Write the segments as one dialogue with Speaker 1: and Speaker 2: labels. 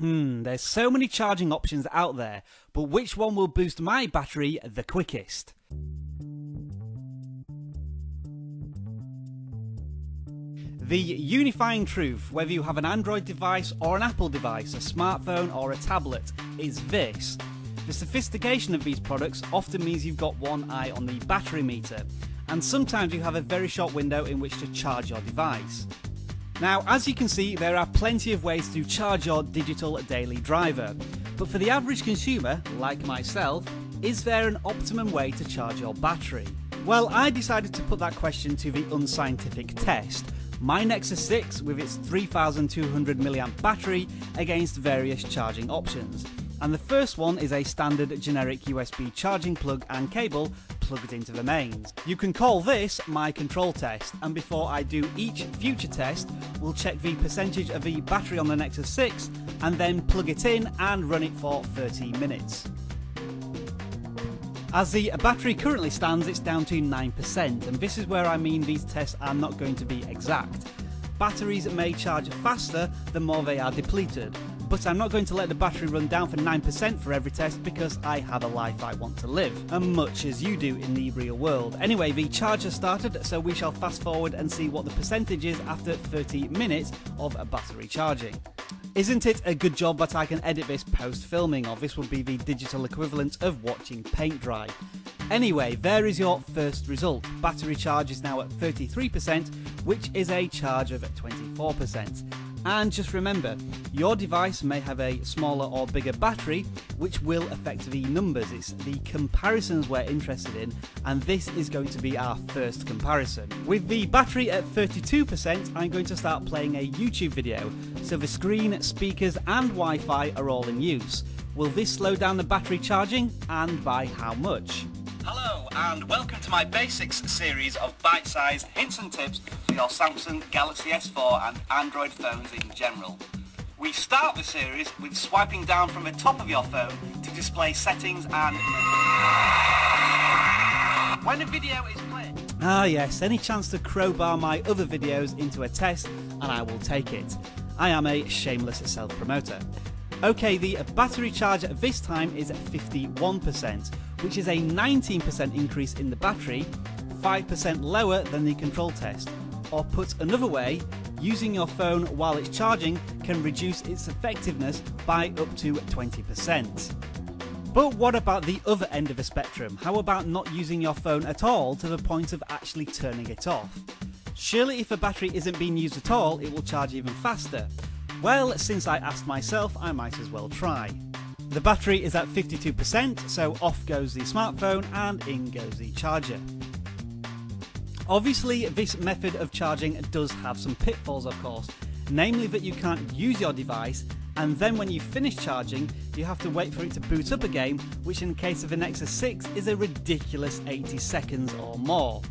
Speaker 1: Hmm, there's so many charging options out there, but which one will boost my battery the quickest? The unifying truth, whether you have an Android device or an Apple device, a smartphone or a tablet, is this. The sophistication of these products often means you've got one eye on the battery meter, and sometimes you have a very short window in which to charge your device. Now, as you can see, there are plenty of ways to charge your digital daily driver, but for the average consumer, like myself, is there an optimum way to charge your battery? Well, I decided to put that question to the unscientific test. My Nexus 6 with its 3200 mAh battery against various charging options. And the first one is a standard generic USB charging plug and cable plugged into the mains. You can call this my control test, and before I do each future test, we'll check the percentage of the battery on the Nexus 6 and then plug it in and run it for 30 minutes. As the battery currently stands, it's down to 9%, and this is where I mean these tests are not going to be exact. Batteries may charge faster the more they are depleted, but I'm not going to let the battery run down for 9% for every test because I have a life I want to live, and much as you do in the real world. Anyway, the charge has started, so we shall fast forward and see what the percentage is after 30 minutes of battery charging. Isn't it a good job that I can edit this post filming, or this would be the digital equivalent of watching paint dry? Anyway, there is your first result. Battery charge is now at 33%, which is a charge of 24%. And just remember, your device may have a smaller or bigger battery, which will affect the numbers. It's the comparisons we're interested in, and this is going to be our first comparison. With the battery at 32%, I'm going to start playing a YouTube video, so the screen, speakers, and Wi Fi are all in use. Will this slow down the battery charging, and by how much? And welcome to my Basics series of bite-sized hints and tips for your Samsung Galaxy S4 and Android phones in general. We start the series with swiping down from the top of your phone to display settings and... When a video is played... Ah yes, any chance to crowbar my other videos into a test and I will take it. I am a shameless self-promoter. Okay, the battery charge this time is 51%, which is a 19% increase in the battery, 5% lower than the control test. Or put another way, using your phone while it's charging can reduce its effectiveness by up to 20%. But what about the other end of the spectrum? How about not using your phone at all to the point of actually turning it off? Surely if a battery isn't being used at all, it will charge even faster. Well, since I asked myself, I might as well try. The battery is at 52%, so off goes the smartphone and in goes the charger. Obviously, this method of charging does have some pitfalls, of course, namely that you can't use your device, and then when you finish charging, you have to wait for it to boot up again, which in the case of the Nexus 6 is a ridiculous 80 seconds or more.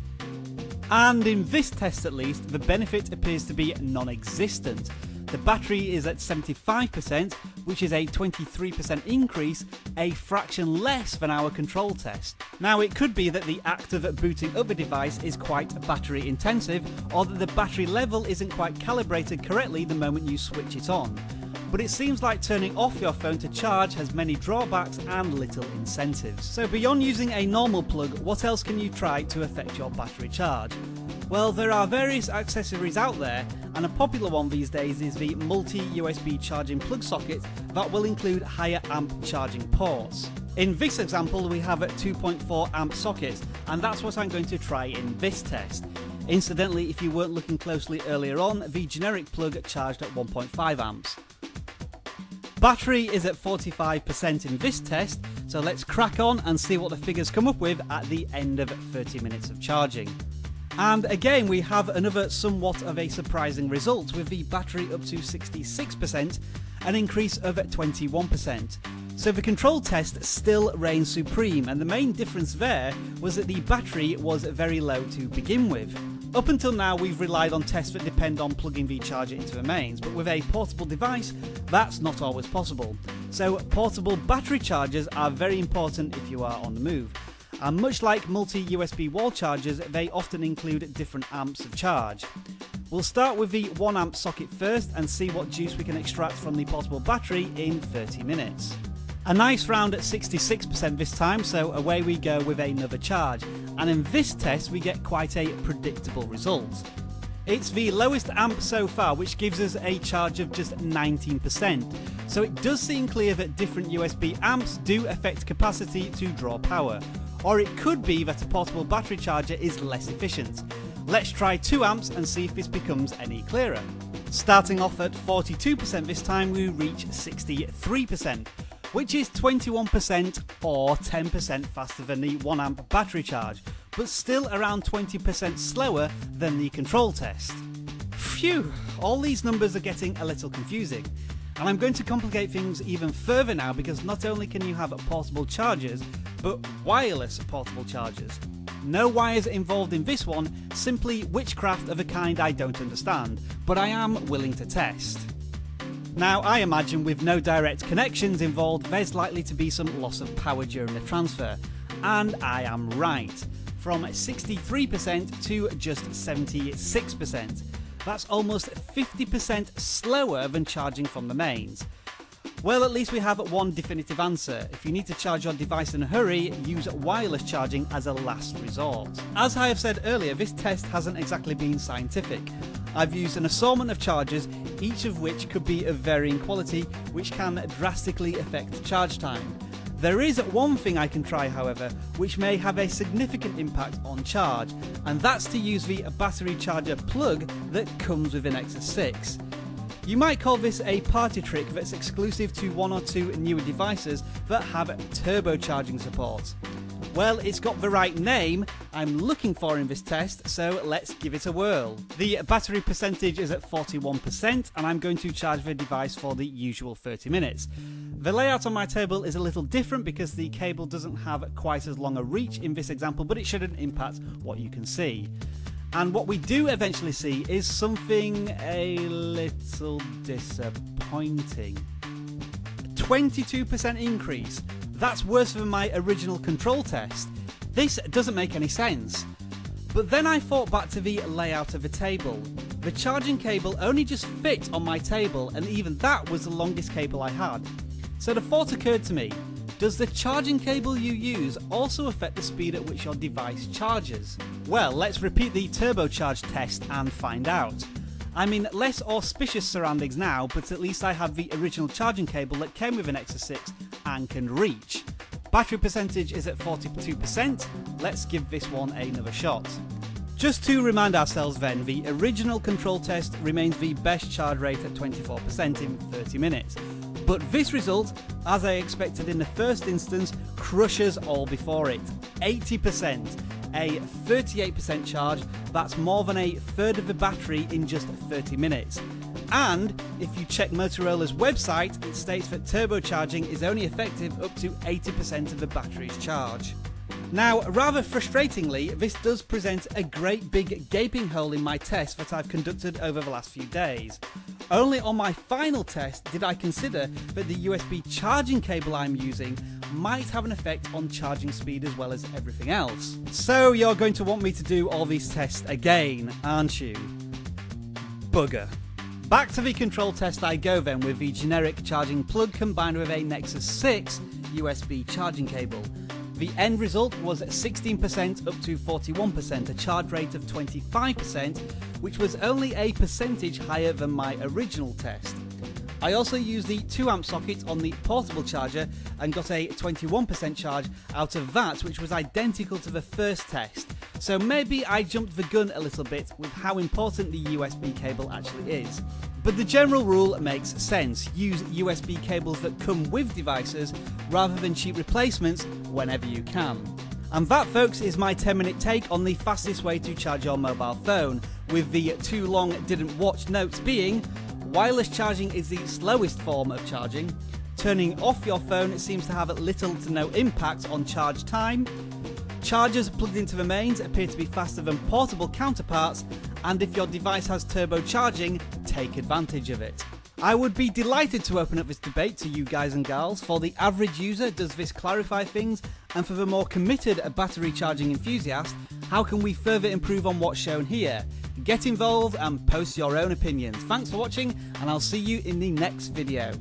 Speaker 1: And in this test at least, the benefit appears to be non existent the battery is at 75%, which is a 23% increase, a fraction less than our control test. Now, it could be that the act of booting up the device is quite battery intensive, or that the battery level isn't quite calibrated correctly the moment you switch it on. But it seems like turning off your phone to charge has many drawbacks and little incentives. So, beyond using a normal plug, what else can you try to affect your battery charge? Well, there are various accessories out there, and a popular one these days is the multi USB charging plug socket that will include higher amp charging ports. In this example, we have a 2.4 amp socket, and that's what I'm going to try in this test. Incidentally, if you weren't looking closely earlier on, the generic plug charged at 1.5 amps. Battery is at 45% in this test, so let's crack on and see what the figures come up with at the end of 30 minutes of charging. And again, we have another somewhat of a surprising result with the battery up to 66%, an increase of 21%. So the control test still reigns supreme, and the main difference there was that the battery was very low to begin with. Up until now, we've relied on tests that depend on plugging the charger into the mains, but with a portable device, that's not always possible. So, portable battery chargers are very important if you are on the move. And much like multi USB wall chargers, they often include different amps of charge. We'll start with the 1 amp socket first and see what juice we can extract from the portable battery in 30 minutes. A nice round at 66% this time, so away we go with another charge. And in this test, we get quite a predictable result. It's the lowest amp so far, which gives us a charge of just 19%. So it does seem clear that different USB amps do affect capacity to draw power. Or it could be that a portable battery charger is less efficient. Let's try 2 amps and see if this becomes any clearer. Starting off at 42% this time, we reach 63%, which is 21% or 10% faster than the 1 amp battery charge, but still around 20% slower than the control test. Phew, all these numbers are getting a little confusing. And I'm going to complicate things even further now because not only can you have portable chargers, but wireless portable chargers. No wires involved in this one, simply witchcraft of a kind I don't understand, but I am willing to test. Now, I imagine with no direct connections involved, there's likely to be some loss of power during the transfer. And I am right. From 63% to just 76%. That's almost 50% slower than charging from the mains. Well, at least we have one definitive answer. If you need to charge your device in a hurry, use wireless charging as a last resort. As I have said earlier, this test hasn't exactly been scientific. I've used an assortment of chargers, each of which could be of varying quality, which can drastically affect charge time. There is one thing I can try, however, which may have a significant impact on charge, and that's to use the battery charger plug that comes with an Nexus 6. You might call this a party trick that's exclusive to one or two newer devices that have turbocharging support. Well, it's got the right name I'm looking for in this test, so let's give it a whirl. The battery percentage is at 41%, and I'm going to charge the device for the usual 30 minutes. The layout on my table is a little different because the cable doesn't have quite as long a reach in this example, but it shouldn't impact what you can see. And what we do eventually see is something a little disappointing. 22% increase. That's worse than my original control test. This doesn't make any sense. But then I thought back to the layout of the table. The charging cable only just fit on my table, and even that was the longest cable I had. So the thought occurred to me does the charging cable you use also affect the speed at which your device charges? Well, let's repeat the turbocharge test and find out. I'm in less auspicious surroundings now, but at least I have the original charging cable that came with an Nexus 6 and can reach. Battery percentage is at 42%, let's give this one another shot. Just to remind ourselves then, the original control test remains the best charge rate at 24% in 30 minutes. But this result, as I expected in the first instance, crushes all before it. 80%, a 38% charge, that's more than a third of the battery in just 30 minutes. And if you check Motorola's website, it states that turbocharging is only effective up to 80% of the battery's charge. Now, rather frustratingly, this does present a great big gaping hole in my test that I've conducted over the last few days. Only on my final test did I consider that the USB charging cable I'm using might have an effect on charging speed as well as everything else. So you're going to want me to do all these tests again, aren't you? Bugger. Back to the control test I go then with the generic charging plug combined with a Nexus 6 USB charging cable. The end result was 16% up to 41%, a charge rate of 25%, which was only a percentage higher than my original test. I also used the 2 amp socket on the portable charger and got a 21% charge out of that, which was identical to the first test. So maybe I jumped the gun a little bit with how important the USB cable actually is. But the general rule makes sense. Use USB cables that come with devices rather than cheap replacements whenever you can. And that, folks, is my 10 minute take on the fastest way to charge your mobile phone, with the too long didn't watch notes being wireless charging is the slowest form of charging, turning off your phone seems to have little to no impact on charge time, chargers plugged into the mains appear to be faster than portable counterparts, and if your device has turbocharging, take advantage of it. I would be delighted to open up this debate to you guys and gals. For the average user, does this clarify things? And for the more committed a battery charging enthusiast, how can we further improve on what's shown here? Get involved and post your own opinions. Thanks for watching, and I'll see you in the next video.